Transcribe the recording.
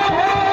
Hey, hey.